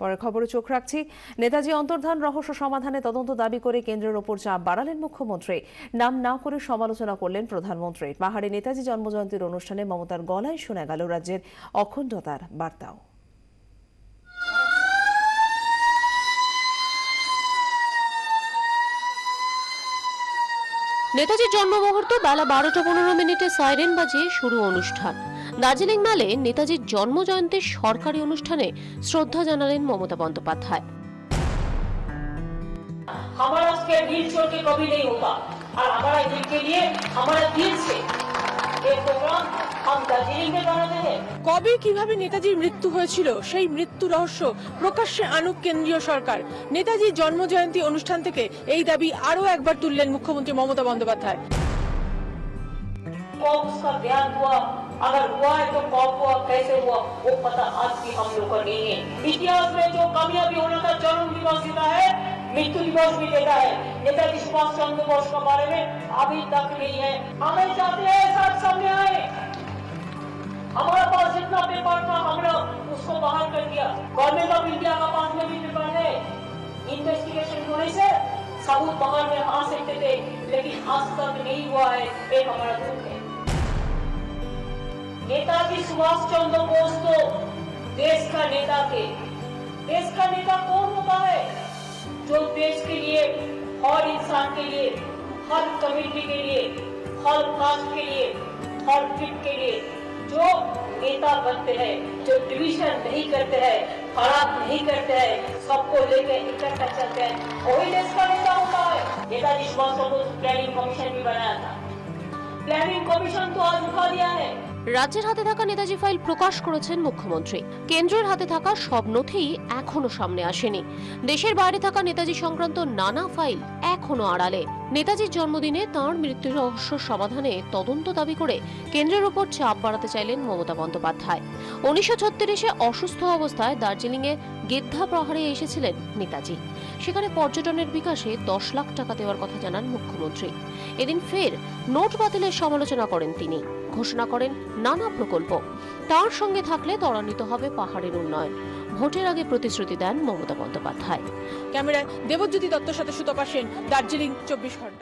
পরের খবরে চোখ রাখছি। নেতাজি অন্তর্ধান রহস্য সমাধানে তদন্ত দাবি করে কেন্দ্রের ওপর চাপ বাড়ালেন মুখ্যমন্ত্রী। নাম না করে সমালোচনা করলেন প্রধানমন্ত্রী। পাহাড়ে নেতাজি জন্মজয়ন্তীর অনুষ্ঠানে মমতার গলায় শোনা গেল রাজ্যের অখণ্ডতার বার্তাও। নেতাজির জন্ম মুহূর্তে বেলা বারোটা পনেরো মিনিটে সাইরেন বাজিয়ে শুরু অনুষ্ঠান। দার্জিলিং মেলে নেতাজির জন্ম জয়ন্তীর সরকারি অনুষ্ঠানে শ্রদ্ধা জানালেন মমতা বন্দ্যোপাধ্যায় हमारा स्केल दिल छोड़ के कभी नहीं होगा और हमारा दिल के लिए हमारा दिल से ये प्रोग्राम हम दार्जिलिंग में बनाते हैं কবে কিভাবে নেতাজির মৃত্যু হয়েছিল সেই মৃত্যু রহস্য প্রকাশ্যে আনুক কেন্দ্রীয় সরকার নেতাজির জন্মজয়ন্তী অনুষ্ঠান থেকে এই দাবি আরও একবার তুললেন মুখ্যমন্ত্রী মমতা বন্দ্যোপাধ্যায় अगर हुआ है तो कब हुआ, कैसे हुआ, वो पता आज भी हम लोग को नहीं है। इतिहास में जो कामयाबी होना था जन्म दिवस देता है, मृत्यु दिवस भी देता है। नेताजी सुभाष चंद्र बोस के बारे में अभी तक नहीं है। हमें चाहते हैं सब सामने आए। हमारे पास जितना पेपर था, हमने उसको बाहर कर दिया। गवर्नमेंट ऑफ़ इंडिया का पास में भी पेपर है। इन्वेस्टिगेशन होने से सबूत बाहर में आ सकते थे, लेकिन आज तक नहीं हुआ है। एक हमारा दुख है। नेताजी सुभाष चंद्र बोस तो देश का नेता थे। देश का नेता कौन होता है? जो देश के लिए, हर इंसान के लिए, हर कम्युनिटी के लिए, हर कास्ट के लिए, हर फिट के लिए जो नेता बनते हैं, जो डिवीज़न नहीं करते हैं, खराब नहीं करते हैं, सबको लेके इकट्ठा चलते हैं, वही देश का नेता होता है। नेताजी सुभाष चंद्र बोस प्लानिंग कमीशन भी बनाया था। प्लानिंग कमीशन तो आज उठा दिया है। রাজ্যের হাতে থাকা নেতাজি ফাইল প্রকাশ করেছেন মুখ্যমন্ত্রী। কেন্দ্রের হাতে থাকা সব নথি এখনও সামনে আসেনি। দেশের বাইরে থাকা নেতাজি সংক্রান্ত নানা ফাইল এখনও আড়ালে। নেতাজির জন্মদিনে তাঁর মৃত্যুর রহস্য সমাধানে তদন্ত দাবি করে কেন্দ্রের ওপর চাপ বাড়াতে চাইলেন মমতা বন্দ্যোপাধ্যায়। উনিশশো ছত্রিশে অসুস্থ অবস্থায় দার্জিলিংয়ে গেদ্ধা প্রহারে এসেছিলেন নেতাজি। সেখানে পর্যটনের বিকাশে দশ লাখ টাকা দেওয়ার কথা জানান মুখ্যমন্ত্রী। এদিন ফের নোট বাতিলের সমালোচনা করেন তিনি। ঘোষণা করেন নানা প্রকল্প। তার সঙ্গে থাকলে ত্বরান্বিত হবে পাহাড়ের উন্নয়ন। ভোটের আগে প্রতিশ্রুতি দেন মমতা বন্দ্যোপাধ্যায়। ক্যামেরায় দেবজ্যোতি দত্তর সাথে সুতপা সেন, দার্জিলিং, চব্বিশ ঘণ্টা।